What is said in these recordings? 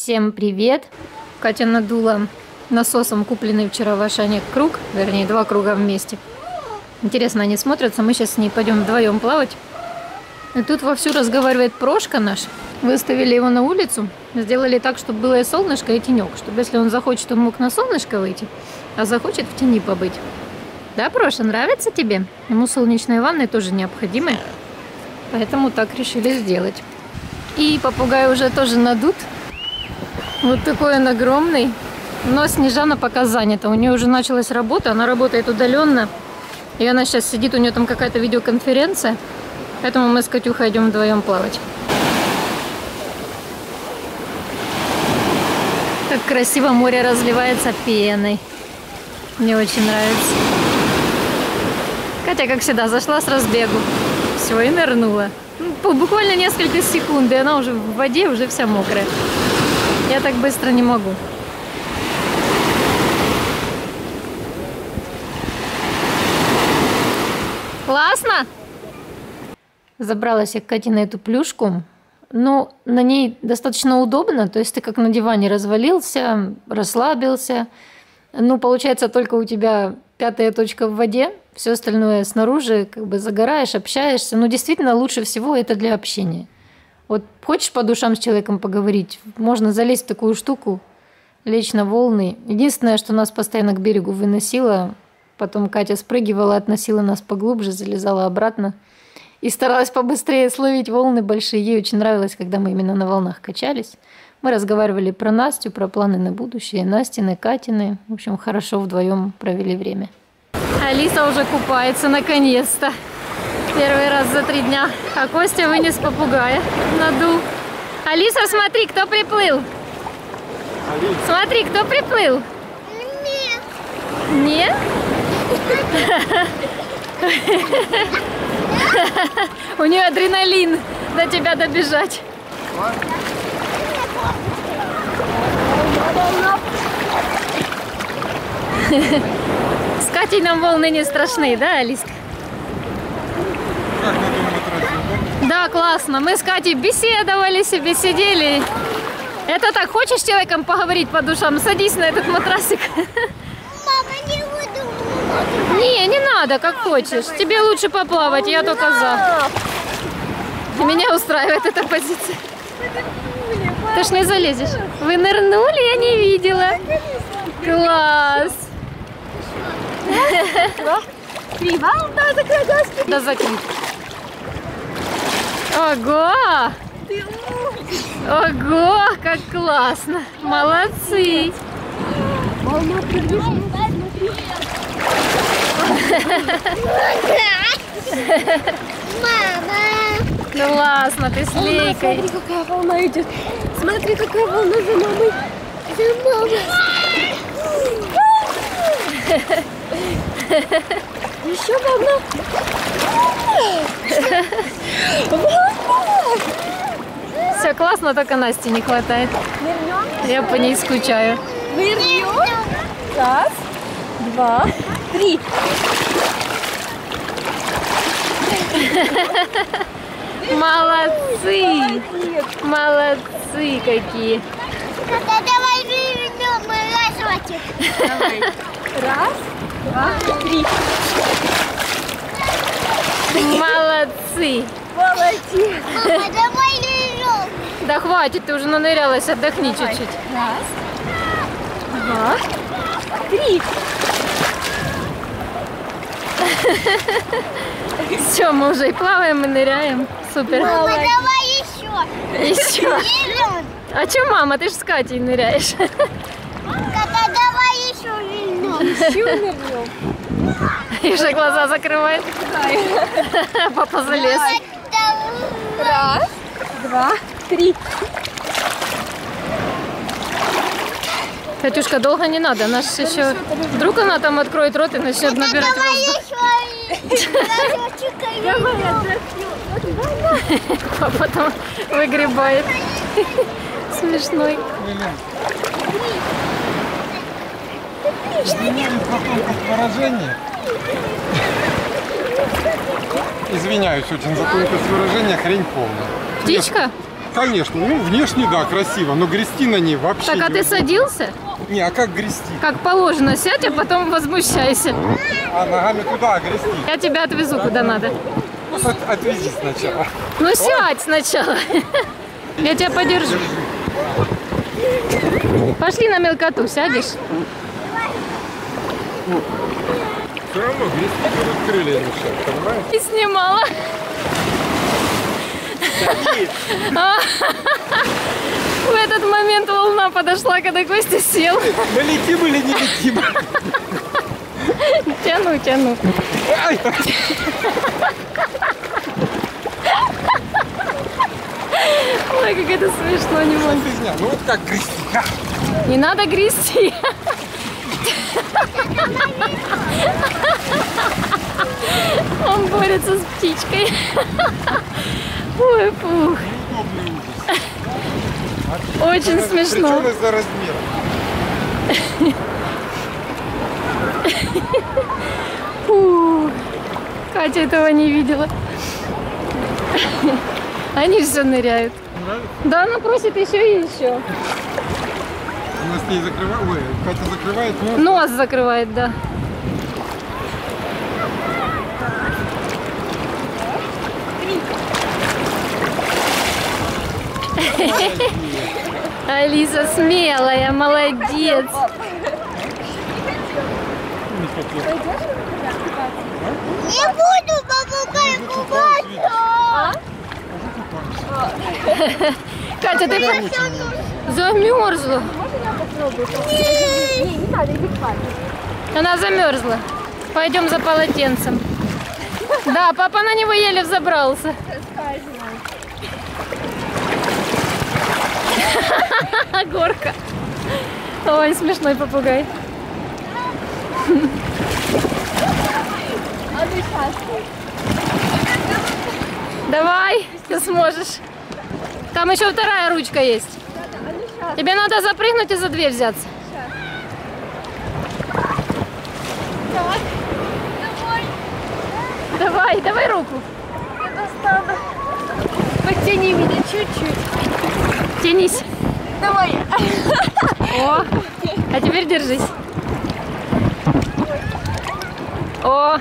Всем привет! Катя надула насосом купленный вчера в Ашане круг, вернее, два круга вместе. Интересно, они смотрятся, мы сейчас с ней пойдем вдвоем плавать. И тут вовсю разговаривает Прошка наш. Выставили его на улицу, сделали так, чтобы было и солнышко, и тенек, чтобы если он захочет, он мог на солнышко выйти, а захочет в тени побыть. Да, Проша, нравится тебе? Ему солнечные ванны тоже необходимы, поэтому так решили сделать. И попугай уже тоже надут. Вот такой он огромный. Но Снежана пока занята. У нее уже началась работа, она работает удаленно. И она сейчас сидит, у нее там какая-то видеоконференция. Поэтому мы с Катюхой идем вдвоем плавать. Как красиво море разливается пеной. Мне очень нравится. Катя, как всегда, зашла с разбегу. Все, и нырнула. Ну, буквально несколько секунд, и она уже в воде, уже вся мокрая. Я так быстро не могу. Классно? Забралась я к Кате на эту плюшку. Ну, на ней достаточно удобно, то есть ты как на диване развалился, расслабился. Ну, получается, только у тебя пятая точка в воде, все остальное снаружи, как бы загораешь, общаешься. Но действительно лучше всего это для общения. Вот хочешь по душам с человеком поговорить, можно залезть в такую штуку, лечь на волны. Единственное, что нас постоянно к берегу выносило, потом Катя спрыгивала, относила нас поглубже, залезала обратно и старалась побыстрее словить волны большие. Ей очень нравилось, когда мы именно на волнах качались. Мы разговаривали про Настю, про планы на будущее, Настины, Катины. В общем, хорошо вдвоем провели время. Алиса уже купается наконец-то. Первый раз за три дня. А Костя вынес попугая. Надул. Алиса, смотри, кто приплыл. Алиса. Смотри, кто приплыл. Нет. Нет? У нее адреналин до тебя добежать. С Катей нам волны не страшны, да, Алиска? Классно. Мы с Катей беседовали себе, сидели. Это так, хочешь с человеком поговорить по душам? Садись на этот матрасик. Мама, не буду. Не, не надо, как хочешь. Тебе лучше поплавать, я только за. Меня устраивает эта позиция. Ты ж не залезешь. Вы нырнули, я не видела. Класс. Три. Мам, да, закрой глазки. Да закрыть. Ого! Ого, как классно! Молодцы! Мама? Мама. Классно, ты с лейкой. Смотри, какая волна идет. Смотри, какая волна за мамой. За мамой. Еще волна. Классно, только Насти не хватает. Я по ней скучаю. Нырнем. Раз, два, три. Молодцы! Молодцы какие! Тогда давай вернем Давай. Раз, два, три. Молодцы! Молодец. Мама. Да хватит, ты уже нанырялась, отдохни чуть-чуть. Раз, два, три. Все, мы уже и плаваем, и ныряем. Супер. Мама, давай еще. Еще. А че, мама, ты же с Катей ныряешь. Тогда давай еще вернем. Еще нырнем. И уже глаза закрывает. Папа залез. Раз, два, три. Катюшка, долго не надо, наш еще... Вдруг она там откроет рот и начнет набирать Давай воздух. еще разочек вернем. А потом выгребает. Смешной. Изменяют потом как выражение. Извиняюсь очень за тонкость выражения, хрень полная. Птичка? Конечно. Ну, внешне, да, красиво, но грести на ней вообще Так, а ты садился? Не, а как грести? Как положено, сядь, а потом возмущайся. А ногами туда а грести? Я тебя отвезу куда надо. От- отвези сначала. Ну сядь сначала. Я тебя подержу. Пошли на мелкоту, сядешь? Все равно грести будут крылья мешать, понимаешь? И снимала. В этот момент волна подошла, когда Костя сел. Мы летим или не летим? Тяну, тяну. Ой, как это смешно, не могу. Ну вот как грести? Не надо грести. Он борется с птичкой. Ой, ужас. Очень смешно. Причем из-за размера. Фух. Катя этого не видела. Они все ныряют. Нравится? Да, она просит еще и еще. У нас не закрывает. Ой, Катя закрывает нос. Нос закрывает, да. Алиса смелая, молодец. Не буду помогай купаться. Катя, ты замерзла. Она замерзла. Пойдем за полотенцем. Да, папа на него еле взобрался. Горка. Ой, смешной попугай. Давай, ты сможешь. Там еще вторая ручка есть. Тебе надо запрыгнуть и за дверь взяться. Давай. Давай, руку. Подтяни меня чуть-чуть. Тянись. Давай. О, а теперь держись. О,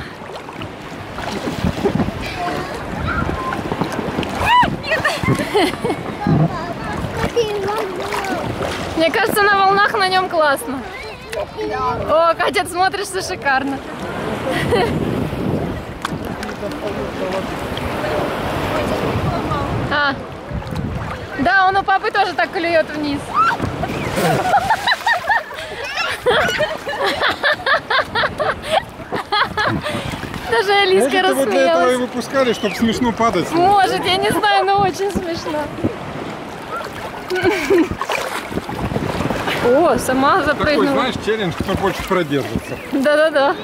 мне кажется, на волнах на нем классно. О, Катя, смотришься шикарно. А, да, он у папы тоже так клюет вниз. Даже Алиска Может, его для этого и рассмеялась. выпускали, чтобы смешно падать. Может, я не знаю, но очень смешно. О, сама Такой, запрыгнула. знаешь, челлендж, кто больше продержится. Да-да-да.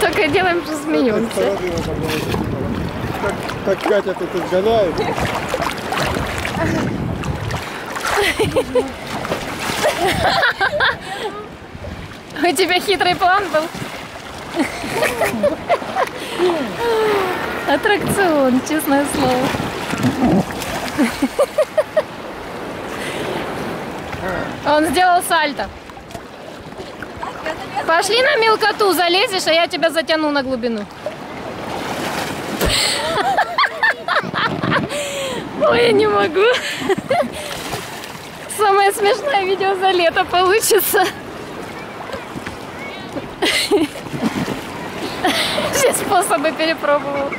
Только делаем, что смеемся. Так, так Катя тут изгоняет. У тебя хитрый план был. Аттракцион, честное слово. Он сделал сальто. Пошли на мелкоту, залезешь, а я тебя затяну на глубину. Ой, я не могу. Самое смешное видео за лето получится. Все способы перепробовал.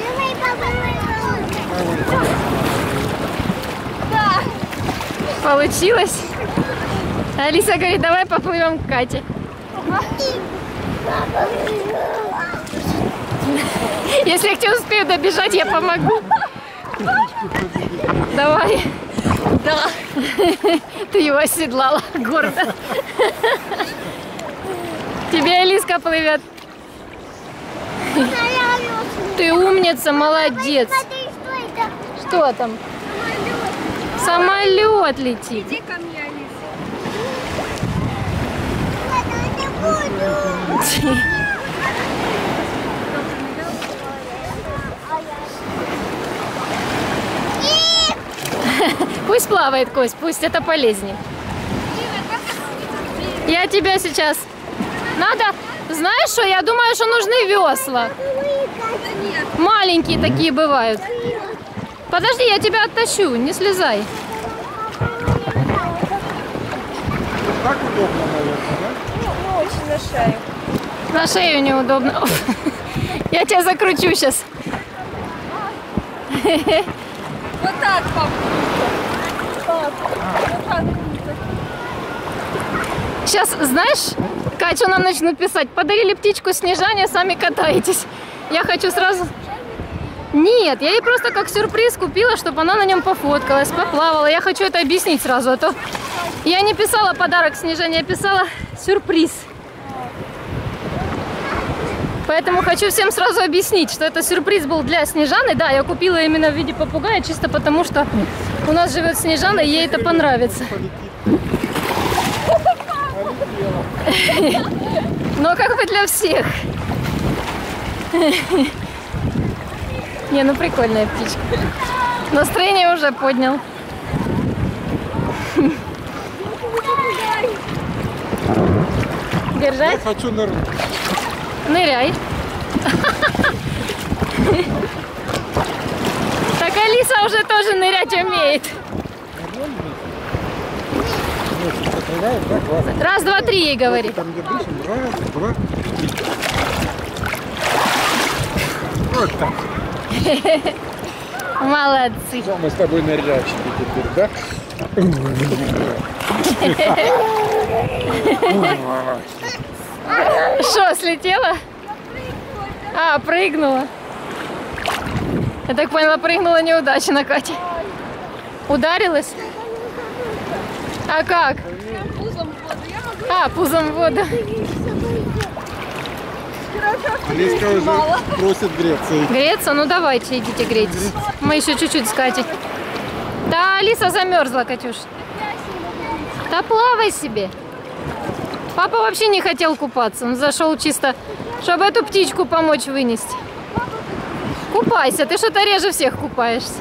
Давай, папа, Получилось? Алиса говорит, давай поплывем к Кате. Если я к тебе успею добежать, я помогу. Давай. Да. Ты его оседлала гордо. Тебе Алиска плывет. Ты умница, молодец. Что там? Самолет летит. Иди ко мне, Алиса. Это не буду. Пусть плавает, Кость, пусть это полезнее. Я тебя сейчас... Надо... Знаешь что, я думаю, что нужны весла. Маленькие такие бывают. Подожди, я тебя оттащу, не слезай. Так удобно, наверное, да? Ну, очень на шею. На шею неудобно. Я тебя закручу сейчас. Вот так, пап. Пап, вот так. Сейчас, знаешь, Катю нам начнут писать. Подарили птичку Снежане, сами катаетесь. Я хочу сразу... Нет, я ей просто как сюрприз купила, чтобы она на нем пофоткалась, поплавала. Я хочу это объяснить сразу, а то я не писала подарок Снежане, я писала сюрприз. Поэтому хочу всем сразу объяснить, что это сюрприз был для Снежаны. Да, я купила именно в виде попугая, чисто потому что у нас живет Снежана, и ей это понравится. Но как бы для всех. Не, ну прикольная птичка. Настроение уже поднял. Я Держать? хочу нырнуть. Ныряй. Так Алиса уже тоже нырять умеет. Раз, два, три ей говори. Вот так. Молодцы. Что мы с тобой ныряльщики теперь, да? Что, слетела? А, прыгнула. Я так поняла, прыгнула неудачно, Катя. Ударилась? А как? А, пузом в воду. Лиска уже просит греться. Греться? Ну давайте, идите грейтесь. Мы еще чуть-чуть с Катей. Да, Алиса замерзла, Катюш. Да плавай себе. Папа вообще не хотел купаться. Он зашел чисто, чтобы эту птичку помочь вынести. Купайся, ты что-то реже всех купаешься.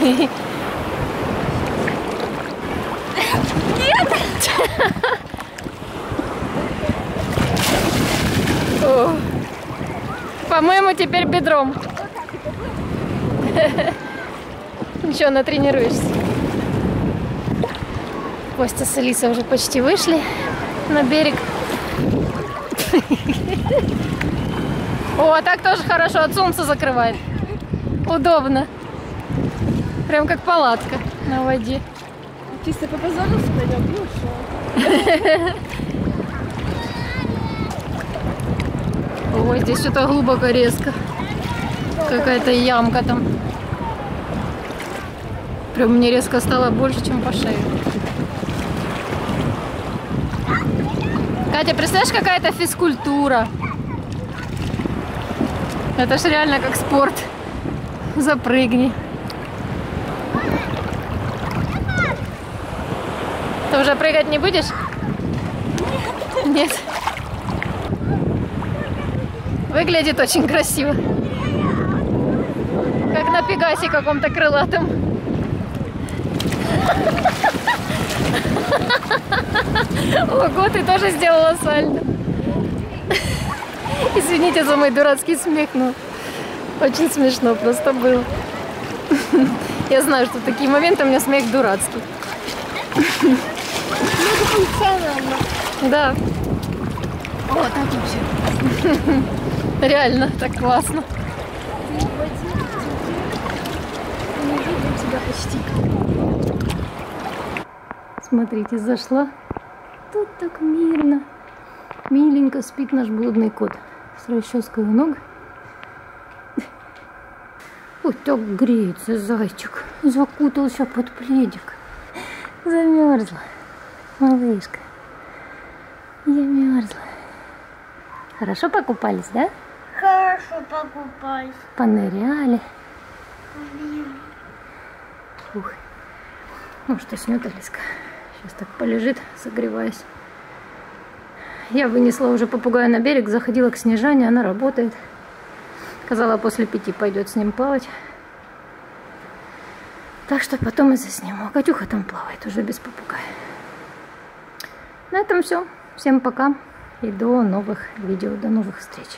О. По-моему, теперь бедром. Ничего, натренируешься. Костя с Алисой уже почти вышли на берег. О, а так тоже хорошо, от солнца закрывает. Удобно. Прям как палатка на воде. чисто попозорился на нем и Ой, здесь что-то глубоко резко. Какая-то ямка там. Прям мне резко стало больше, чем по шее. Катя, представляешь, какая-то физкультура. Это ж реально как спорт. Запрыгни. Ты уже прыгать не будешь? Нет. Выглядит очень красиво. Как на Пегасе каком-то крылатом. Ого, ты тоже сделала сальто. Извините за мой дурацкий смех, но очень смешно просто было. Я знаю, что в такие моменты у меня смех дурацкий. Да, О, так вообще. Реально, так классно. Смотрите, зашла. Тут так мирно. Миленько спит наш блудный кот с расческой у ног. Ой, так греется зайчик. Закутался под пледик. Замерзла. Малышка. Я мерзла. Хорошо покупались, да? Хорошо покупались. Поныряли. Ух. Ну что, снет Алиска? Сейчас так полежит, согреваясь. Я вынесла уже попугая на берег, заходила к Снежане, она работает. Сказала, после пяти пойдет с ним плавать. Так что потом и засниму. А Катюха там плавает уже без попугая. На этом все. Всем пока и до новых видео, до новых встреч.